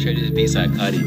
Should this B-side Cuddy.